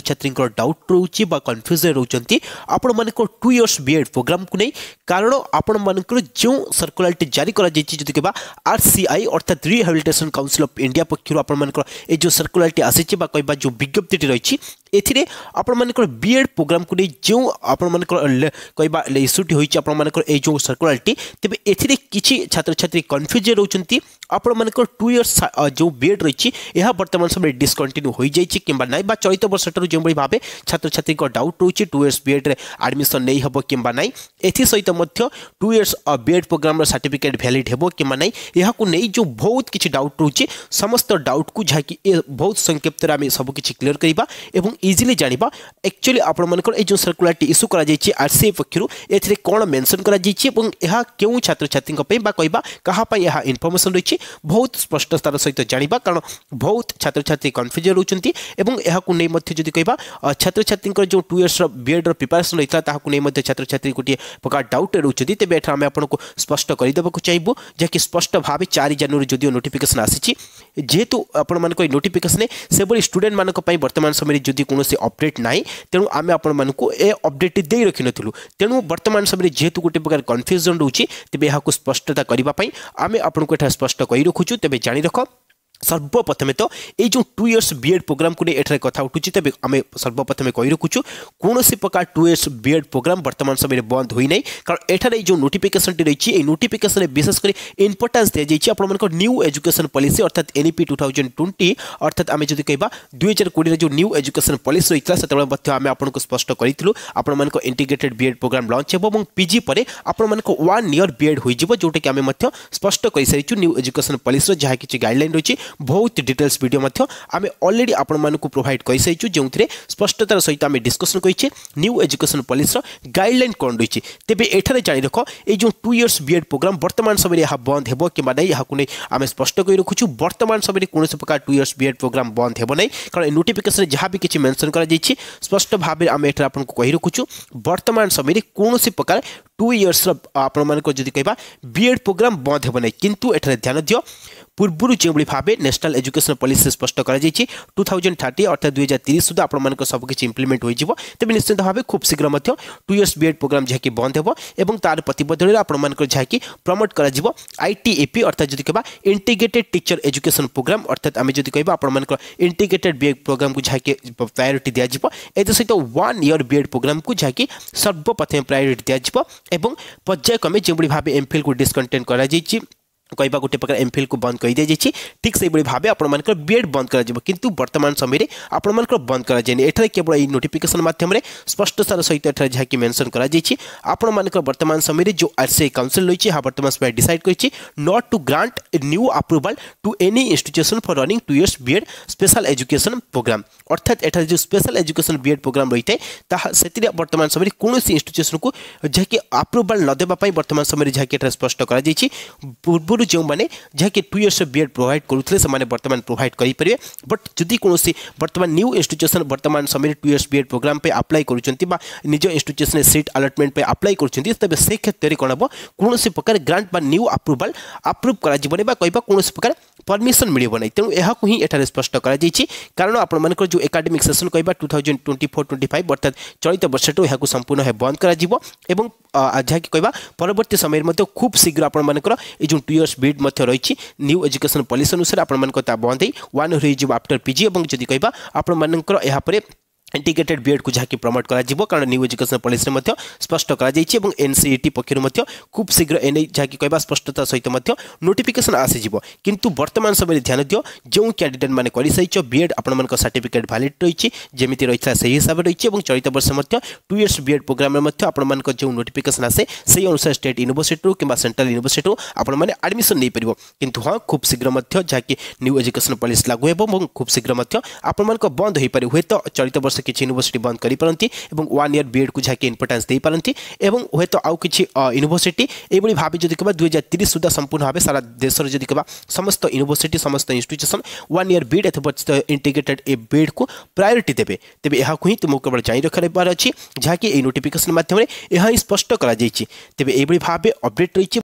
ଛାତ୍ରଛାତ୍ରୀଙ୍କର ଡାଉଟ୍ ରହୁଛି ବା କନଫ୍ୟୁଜନ୍ ରହୁଛନ୍ତି ଆପଣମାନଙ୍କର ଟୁ ଇୟର୍ସ ବିଏଡ଼୍ ପ୍ରୋଗ୍ରାମକୁ ନେଇ କାରଣ ଆପଣମାନଙ୍କର ଯେଉଁ ସର୍କୁଲାରଟି ଜାରି କରାଯାଇଛି ଯଦି କହିବା ଆର୍ ସି ଆଇ ଅର୍ଥାତ୍ ରିହାବିଲିଟେସନ୍ କାଉନସିଲ୍ ଅଫ୍ ଇଣ୍ଡିଆ ପକ୍ଷରୁ ଆପଣମାନଙ୍କର ଏ ଯେଉଁ ସର୍କୁଲାରଟି ଆସିଛି ବା କହିବା ଯେଉଁ ବିଜ୍ଞପ୍ତିଟି ରହିଛି ଏଥିରେ ଆପଣମାନଙ୍କର ବି ଏଡ଼୍ ପ୍ରୋଗ୍ରାମକୁ ନେଇ ଯେଉଁ ଆପଣମାନଙ୍କର କହିବା ଇସ୍ୟୁଟି ହୋଇଛି ଆପଣମାନଙ୍କର ଏଇ ଯେଉଁ ସର୍କୁଲାରଟି ତେବେ ଏଥିରେ କିଛି ଛାତ୍ରଛାତ୍ରୀ କନଫ୍ୟୁଜ୍ ରହୁଛନ୍ତି ଆପଣମାନଙ୍କର ଟୁ ଇୟର୍ସ ଯେଉଁ ବି ଏଡ଼୍ ରହିଛି ଏହା ବର୍ତ୍ତମାନ ସମୟରେ ଡିସକଣ୍ଟିନ୍ୟୁ ହୋଇଯାଇଛି କିମ୍ବା ନାହିଁ ବା ଚଳିତ ବର୍ଷଠାରୁ ଯେଉଁଭଳି ଭାବେ ଛାତ୍ରଛାତ୍ରୀଙ୍କ ଡାଉଟ୍ ରହୁଛି ଟୁ ଇୟର୍ସ ବି ଏଡ଼୍ରେ ଆଡ଼ମିସନ୍ ନେଇ ହେବ କିମ୍ବା ନାହିଁ ଏଥିସହିତ ମଧ୍ୟ ଟୁ ଇୟର୍ସ ବି ଏଡ଼୍ ପ୍ରୋଗ୍ରାମର ସାର୍ଟିଫିକେଟ୍ ଭ୍ୟାଲିଡ଼ ହେବ କିମ୍ବା ନାହିଁ ଏହାକୁ ନେଇ ଯେଉଁ ବହୁତ କିଛି ଡାଉଟ୍ ରହୁଛି ସମସ୍ତ ଡାଉଟ୍କୁ ଯାହାକି ଏ ବହୁତ ସଂକ୍ଷିପ୍ତରେ ଆମେ ସବୁକିଛି କ୍ଲିୟର୍ କରିବା ଏବଂ इजिली जाना एक्चुअली ଆପଣମାନଙ୍କର ଏଇ ଯେଉଁ ସର୍କୁଲାରଟି ଇସ୍ୟୁ କରାଯାଇଛି ଆର୍ସିଏ ପକ୍ଷରୁ ଏଥିରେ କ'ଣ ମେନସନ୍ କରାଯାଇଛି ଏବଂ ଏହା କେଉଁ ଛାତ୍ରଛାତ୍ରୀଙ୍କ ପାଇଁ ବା କହିବା କାହା ପାଇଁ ଏହା ଇନଫର୍ମେସନ୍ ରହିଛି ବହୁତ ସ୍ପଷ୍ଟତାର ସହିତ ଜାଣିବା କାରଣ ବହୁତ ଛାତ୍ରଛାତ୍ରୀ କନଫ୍ୟୁଜନ୍ ରହୁଛନ୍ତି ଏବଂ ଏହାକୁ ନେଇ ମଧ୍ୟ ଯଦି କହିବା ଛାତ୍ରଛାତ୍ରୀଙ୍କର ଯେଉଁ ଟୁ ଇୟର୍ସର ବିଏଡ଼୍ର ପ୍ରିପାରେସନ୍ ରହିଥିଲା ତାହାକୁ ନେଇ ମଧ୍ୟ ଛାତ୍ରଛାତ୍ରୀ ଗୋଟିଏ ପ୍ରକାର ଡାଉଟ୍ରେ ରହୁଛନ୍ତି ତେବେ ଏଠାରେ ଆମେ ଆପଣଙ୍କୁ ସ୍ପଷ୍ଟ କରିଦେବାକୁ ଚାହିଁବୁ ଯାହାକି ସ୍ପଷ୍ଟ ଭାବେ ଚାରି ଜାନୁଆରୀ ଯଦିଓ ନୋଟିଫିକେସନ୍ ଆସିଛି ଯେହେତୁ ଆପଣମାନଙ୍କ ଏଇ ନୋଟିଫିକେସନ୍ରେ ସେଭଳି ଷ୍ଟୁଡେଣ୍ଟମାନଙ୍କ ପାଇଁ ବର୍ତ୍ତମାନ ସମୟରେ ଯଦି অনুসি আপডেট নাই তেনু আমি আপন মানক এ আপডেট দেই রাখিন তিলু তেনু বর্তমান সবরে জেতু গুটি প্রকার কনফিউশন হউচি তবি ইহাকু স্পষ্টতা করিবা পাই আমি আপনক এটা স্পষ্ট কই রাখুচু তবি জানি রাখক সর্বপ্রথমে তো এই যে টু ইয়র্স বিএড প্রোগ্রাম নিয়ে এখানে কথা উঠুছি তবে আমি সর্বপ্রথমে কই রাখুছু কৌশি প্রকার টু ইয়র্স বিএড প্রোগ্রাম বর্তমান সময় বন্ধ হয়ে না কারণ এখানে এই যে নোটিফিকেসনটি রয়েছে এই নোটিফিকেসনে বিশেষ করে ইম্পর্টান্স দিয়েছে আপনার নিউ এজুকেশন পলিসি অর্থাৎ এনইপি টু থাউজেন্ড টোয়েন্টি অর্থাৎ আমি যদি কহবা দুই হাজার কোড়িয়ে যে নিউ এজুকেশন পলিসি রয়েছে সেতবে আমি আপনার স্পষ্ট করেছিল আপনার ইন্টিগ্রেটেড বিএড প্রোগ্রাম লঞ্চ হব এবং পিজি পরে আপনার ওয়ান ইয়র বিএড হয়ে যাব যেটাকি আমি স্পষ্ট করে সারিছু নিউ এজুকেশন পলিসির যা কিছু গাইডলাইন রয়েছে ବହୁତ ଡିଟେଲ୍ସ ଭିଡ଼ିଓ ମଧ୍ୟ ଆମେ ଅଲରେଡ଼ି ଆପଣମାନଙ୍କୁ ପ୍ରୋଭାଇଡ଼ କରିସାରିଛୁ ଯେଉଁଥିରେ ସ୍ପଷ୍ଟତାର ସହିତ ଆମେ ଡିସ୍କସନ୍ କରିଛେ ନ୍ୟୁ ଏଜୁକେସନ୍ ପଲିସିର ଗାଇଡ଼ଲାଇନ୍ କ'ଣ ରହିଛି ତେବେ ଏଠାରେ ଜାଣି ରଖ ଏଇ ଯେଉଁ ଟୁ ଇୟର୍ସ ବିଏଡ଼୍ ପ୍ରୋଗ୍ରାମ ବର୍ତ୍ତମାନ ସମୟରେ ଏହା ବନ୍ଦ ହେବ କିମ୍ବା ନାହିଁ ଏହାକୁ ନେଇ ଆମେ ସ୍ପଷ୍ଟ କରି ରଖୁଛୁ ବର୍ତ୍ତମାନ ସମୟରେ କୌଣସି ପ୍ରକାର ଟୁ ଇୟର୍ସ ବିଏଡ଼୍ ପ୍ରୋଗ୍ରାମ ବନ୍ଦ ହେବ ନାହିଁ କାରଣ ଏ ନୋଟିଫିକେସନରେ ଯାହା ବି କିଛି ମେନ୍ସନ୍ କରାଯାଇଛି ସ୍ପଷ୍ଟ ଭାବେ ଆମେ ଏଠାରେ ଆପଣଙ୍କୁ କହି ରଖୁଛୁ ବର୍ତ୍ତମାନ ସମୟରେ କୌଣସି ପ୍ରକାର ଟୁ ଇୟର୍ସର ଆପଣମାନଙ୍କର ଯଦି କହିବା ବିଏଡ଼୍ ପ୍ରୋଗ୍ରାମ ବନ୍ଦ ହେବ ନାହିଁ କିନ୍ତୁ ଏଠାରେ ଧ୍ୟାନ ଦିଅ ପୂର୍ବରୁ ଯେଉଁଭଳି ଭାବେ ନ୍ୟାସନାଲ୍ ଏଜୁକେସନ୍ ପଲିସି ସ୍ପଷ୍ଟ କରାଯାଇଛି ଟୁ ଥାଉଜେଣ୍ଡ ଥାର୍ଟି ଅର୍ଥାৎ ଦୁଇ ହଜାର ତିରିଶ ସୁଦ୍ଧା ଆପଣମାନଙ୍କ ସବୁକିଛି ଇମ୍ପ୍ଲିମେଣ୍ଟ ହୋଇଯିବ ତେବେ ନିଶ୍ଚିତ ଭାବେ ଖୁବ୍ ଶୀଘ୍ର ମଧ୍ୟ ଟୁ ଇୟର୍ସ ବିଏଡ଼୍ ପ୍ରୋଗ୍ରାମ୍ ଯାହାକି ବନ୍ଦ ହେବ ଏବଂ ତାର ପ୍ରତିବଦଳରେ ଆପଣମାନଙ୍କର ଯାହାକି ପ୍ରମୋଟ୍ କରାଯିବ ଆଇଟିଏପି ଅର୍ଥାତ୍ ଯଦି କହିବା ଇଣ୍ଟିଗ୍ରେଟେଡ୍ ଟିଚର ଏଜୁକେସନ୍ ପ୍ରୋଗ୍ରାମ୍ ଅର୍ଥାତ୍ ଆମେ ଯଦି କହିବା ଆପଣମାନଙ୍କର ଇଣ୍ଟିଗ୍ରେଟେଡ୍ ବିଏଡ଼୍ ପ୍ରୋଗ୍ରାମ୍କୁ ଯାହାକି ପ୍ରାୟୋରିଟି ଦିଆଯିବ ଏଥିସହିତ ୱାନ୍ ଇୟର୍ ବିଏଡ଼୍ ପ୍ରୋଗ୍ରାମ୍କୁ ଯାହାକି ସର୍ବପ୍ରଥମେ ପ୍ରାୟୋରିଟି ଦିଆଯିବ ଏବଂ ପର୍ଯ୍ୟାୟକ୍ରମେ ଯେଉଁଭଳି ଭାବେ ଏମ୍ଫିଲ୍କୁ ଡିସ୍କଣ୍ଟେନ୍ କରାଯାଇଛି कह गोटे प्रकार एम फिल को बंद कर दीजिए ठीक से भाव आपर बीएड बंद करूँ समय में बंद कर केवल यही नोटिकेसन मध्यम स्पष्ट सार सहित जहाँकि मेनसन कर बर्तमान समय जो आरसीआई काउनसिल रही है बर्तमान समय डिसाइड कर not to grant new approval to any institution for running two years B Ed special education programme अर्थात एटार जो स्पेशल एजुकेशन बीएड प्रोग्राम रही है से बर्तमान समय में कौन इनट्यूशन को जहाँकि आप्रुवाल नदेप बर्तमान समय जहाँकि स्पष्ट कर पूर्व ᱡᱚᱢ বনে ᱡᱮᱠᱤ 2 ᱭᱚᱨᱥ ᱵᱤᱮᱴ ᱯᱨᱚᱵᱷᱟᱭᱤᱰ ᱠᱟᱹᱨᱩᱛᱞᱮ ᱥᱟᱢᱟᱱᱮ ᱵᱟᱨᱛᱢᱟᱱ ᱯᱨᱚᱵᱷᱟᱭᱤᱰ ᱠᱟᱹᱨᱤ ᱯᱟᱨᱤᱵᱮ ᱵᱟᱴ ᱡᱩᱫᱤ ᱠᱚᱱᱚᱥᱮ ᱵᱟᱨᱛᱢᱟᱱ ᱱᱤᱭᱩ ᱤᱱᱥᱴᱤᱴᱩᱥᱚᱱ ᱵᱟᱨᱛᱢᱟᱱ ᱥᱚᱢᱚᱭ ᱨᱮ 2 ᱭᱚᱨᱥ ᱵᱤᱮᱴ ᱯᱨᱚᱜᱨᱟᱢ ᱯᱮ ᱟᱯᱞᱟᱭ ᱠᱟᱹᱨᱩᱪᱷᱟᱱᱛᱤ ᱵᱟ ᱱᱤᱡᱮ ᱤᱱᱥᱴᱤᱴᱩᱥᱚᱱ ᱨᱮ ᱥᱤᱴ ᱟᱞᱚᱴᱢᱮᱱᱴ ᱯᱮ ᱟᱯᱞᱟᱭ ᱠᱟᱹᱨᱩᱪᱷᱟᱱᱛᱤ ᱛᱟᱵᱮ ᱥᱮ ᱠᱷᱮᱛᱨ ᱨᱮ ᱠᱚ बीड रही न्यू एजुकेशन पलिस अनुसार आपंत वन रही आफ्टर पिजी और जी कह आपर इंटिग्रेटेड बीएड को जहाँकि प्रमोट करू एजुकेशन पलिस स्पष्ट कर एन सी पक्ष खूब शीघ्र एने e जहाँकि कह स्पष्टता सहित नोटिकेसन आसीजी कितु बर्तमान समय ध्यान दियो जो कैंडिडेट मैंने कर सही बीएड आप सार्टिफिकेट भालीड रही जमी रही है से ही हिसाब से रही है और चलित बर्ष टू इयर्स बीएड प्रोग्राम में जो नोटिकेसन आसे से ही अनुसार स्टेट यूनिभर्सीटू कि सेन्ट्राल यूनिभर्सीटू आपडमिशन नहीं पार्ब कि हाँ खूब शीघ्र जहाँकि न्यू एजुकेशन पलिस लागू हो खूब शीघ्र आपण मंद हो पारे हूँ तो चलित बर्ष से किसी यूनिवर्सिटी बंद करपारती और वन इयर बीएड को जहाँकि इम्पोर्टान्स दे पारती और हे तो आउ किसी यूनिवर्सिटी यही भाव जब कह दुई हजार तीस सुधा संपूर्ण भाव सारा देश में जब कह समस्त यूनिवर्सिटी समस्त institution one year B Ed एथ इंटीग्रेटेड ए बीएड को प्रायोरीटी देते तेज यह तुमको केवल जारी रखार अच्छी जहाँकि नोटिफिकेसन मध्यम यह ही स्पष्ट कर तेज भाव अपडेट रही